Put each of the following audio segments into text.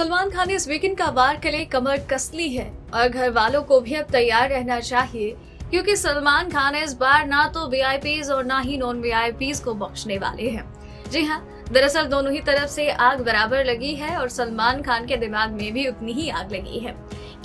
सलमान खान ने इस वीकेंड का वार के लिए कमर कस ली है और घर वालों को भी अब तैयार रहना चाहिए, क्योंकि सलमान खान इस बार ना तो वी और ना ही नॉन वी को बख्शने वाले हैं। जी हाँ दरअसल दोनों ही तरफ़ से आग बराबर लगी है और सलमान खान के दिमाग में भी उतनी ही आग लगी है।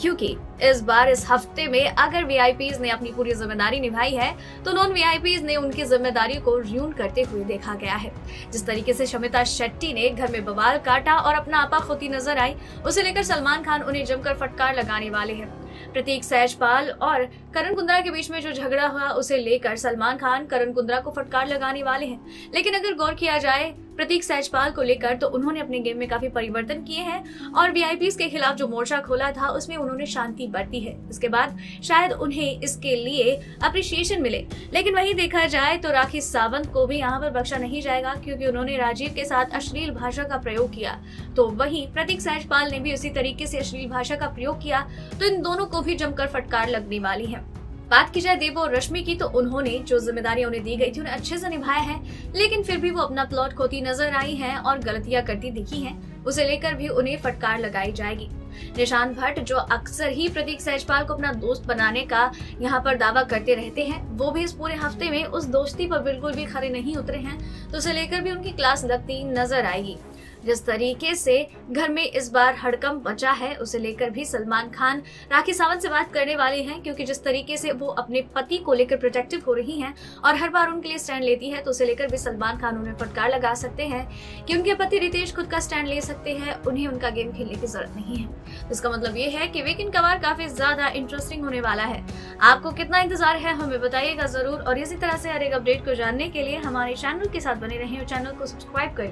क्योंकि इस बार इस हफ़्ते में अगर वी ने अपनी पूरी ज़िम्मेदारी निभाई है तो नॉन वी ने उनकी ज़िम्मेदारी को र्यून करते हुए देखा गया है। जिस तरीके से शमिता शेट्टी ने घर में बवाल काटा और अपना आपा खोती नज़र आई, उसे लेकर सलमान खान उन्हें जमकर फटकार लगाने वाले हैं। प्रतीक सहजपाल और करण कुंद्रा के बीच में जो झगड़ा हुआ, उसे लेकर सलमान खान करण कुंद्रा को फटकार लगाने वाले हैं। लेकिन अगर गौर किया जाए प्रतीक सहजपाल को लेकर तो उन्होंने अपने गेम में काफ़ी परिवर्तन किए हैं और वी के खिलाफ जो मोर्चा खोला था, उसमें उन्होंने शांति बरती है। इसके बाद शायद उन्हें इसके लिए अप्रिशिएशन मिले। लेकिन वही देखा जाए तो राखी सावंत को भी यहाँ पर बख्शा नहीं जाएगा क्योंकि उन्होंने राजीव के साथ अश्लील भाषा का प्रयोग किया। तो वही प्रतीक सहजपाल ने भी उसी तरीके से अश्लील भाषा का प्रयोग किया। तो इन दोनों को भी जमकर फटकार लगने वाली है। बात की जाए देव और रश्मि की तो उन्होंने जो ज़िम्मेदारी उन्हें दी गई थी, उन्हें अच्छे से निभाया है। लेकिन फिर भी वो अपना प्लॉट खोती नज़र आई है और गलतियाँ करती दिखी हैं। उसे लेकर भी उन्हें फटकार लगाई जाएगी। निशांत भट्ट, जो अक्सर ही प्रतीक सहजपाल को अपना दोस्त बनाने का यहाँ पर दावा करते रहते हैं, वो भी इस पूरे हफ़्ते में उस दोस्ती पर बिल्कुल भी खड़े नहीं उतरे हैं। तो उसे लेकर भी उनकी क्लास लगती नज़र आएगी। जिस तरीके से घर में इस बार हड़कम बचा है, उसे लेकर भी सलमान खान, राखी सावंत से बात करने वाले हैं, क्योंकि जिस तरीके से वो अपने पति को लेकर प्रोटेक्टिव हो रही हैं और हर बार उनके लिए स्टैंड लेती है तो उसे लेकर भी सलमान खान उन्हें फटकार लगा सकते हैं कि उनके पति रितेश खुद का स्टैंड ले सकते हैं, उन्हें उनका गेम खेलने की ज़रूरत नहीं है। इसका मतलब ये है कि वीकेंड का वार काफ़ी ज़्यादा इंटरेस्टिंग होने वाला है। आपको कितना इंतज़ार है, हमें बताइएगा ज़रूर, और इसी तरह से हर एक अपडेट को जानने के लिए हमारे चैनल के साथ बने रहे और चैनल को सब्सक्राइब कर